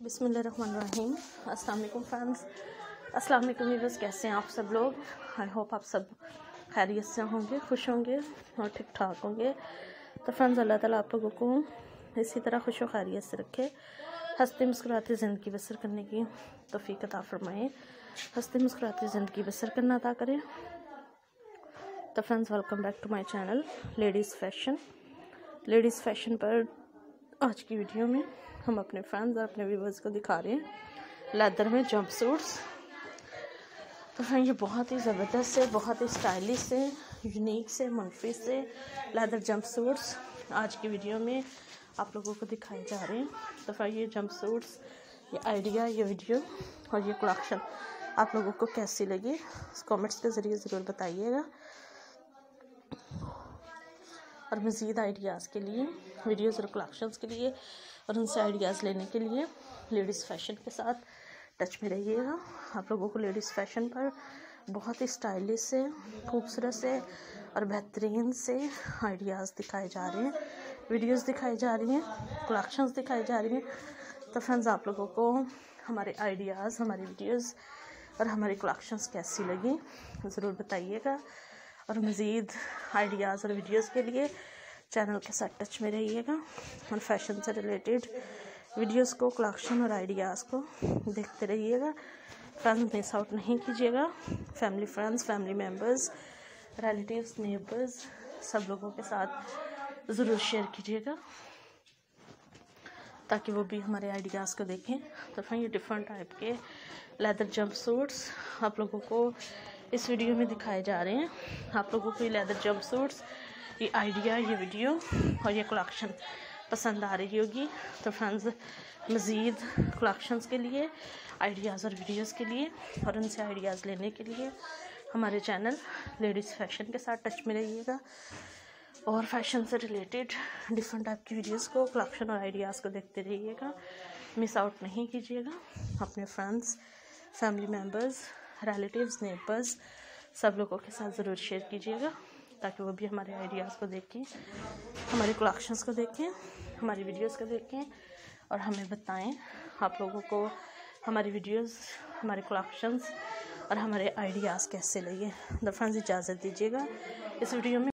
बिसमीम अल्लाम फ्रेंड्स। अस्सलाम वालेकुम व्यूवर्स कैसे हैं आप सब लोग? आई होप आप सब खैरियत से होंगे, खुश होंगे और ठीक ठाक होंगे। तो फ्रेंड्स, अल्लाह ताला आप लोगों को इसी तरह खुश व खैरियत से रखे। हँसते मुस्कुराते ज़िंदगी बसर करने की तोफ़ी अता फ़रमाए। हँसते मुस्कुराते ज़िंदगी बसर करना अदा करें। तो friends welcome back to my channel ladies fashion ladies fashion पर आज की वीडियो में हम अपने फ्रेंड्स और अपने व्यूवर्स को दिखा रहे हैं। लेदर में जंप सूट्स तो फ्रेंड ये बहुत ही ज़बरदस्त है, बहुत ही स्टाइलिश से यूनिक से मनफी से लेदर जंप सूट्स आज की वीडियो में आप लोगों को दिखाए जा रहे हैं। तो फ्रेंड ये जंप सूट्स ये आइडिया ये वीडियो और ये कलेक्शन आप लोगों को कैसी लगी कमेंट्स के ज़रिए ज़रूर बताइएगा। और मज़ीद आइडियाज़ के लिए वीडियोज़ और कलेक्शंस के लिए, और उनसे आइडियाज़ लेने के लिए लेडीज़ फ़ैशन के साथ टच में रहिएगा। आप लोगों को लेडीज़ फ़ैशन पर बहुत ही स्टाइलिश से, खूबसूरत से और बेहतरीन से आइडियाज़ दिखाए जा रहे हैं। वीडियोस दिखाई जा रही हैं कलेक्शंस दिखाई जा रही हैं। तो फ्रेंड्स आप लोगों को हमारे आइडियाज़ हमारी वीडियोस और हमारी कलेक्शंस कैसी लगी, ज़रूर बताइएगा। और मज़ीद आइडियाज़ और वीडियोज़ के लिए चैनल के साथ टच में रहिएगा और फ़ैशन से रिलेटेड वीडियोस को, कलेक्शन और आइडियाज़ को देखते रहिएगा। फ्रेंड्स मिस आउट नहीं कीजिएगा। Family friends, family members relatives, neighbours, सब लोगों के साथ ज़रूर शेयर कीजिएगा ताकि वो भी हमारे आइडियाज़ को देखें। तो फिर ये डिफरेंट टाइप के लेदर जंप सूट्स आप लोगों को इस वीडियो में दिखाए जा रहे हैं। आप लोगों को ये लेदर जंप सूट्स ये आइडिया ये वीडियो और ये कलेक्शन पसंद आ रही होगी। तो फ्रेंड्स मज़ीद कलेक्शंस के लिए आइडियाज़ और वीडियोस के लिए और उनसे आइडियाज़ लेने के लिए हमारे चैनल लेडीज़ फ़ैशन के साथ टच में रहिएगा। और फ़ैशन से रिलेटेड डिफरेंट टाइप की वीडियोस को कलेक्शन और आइडियाज़ को देखते रहिएगा। मिस आउट नहीं कीजिएगा। अपने friends family members relatives neighbours सब लोगों के साथ ज़रूर शेयर कीजिएगा, ताकि वो भी हमारे आइडियाज़ को देखें, हमारे कलेक्शंस को देखें, हमारी वीडियोस को देखें, और हमें बताएँ आप लोगों को हमारी वीडियोस हमारे कलेक्शंस और हमारे आइडियाज़ कैसे लगे। द इजाज़त दीजिएगा। इस वीडियो में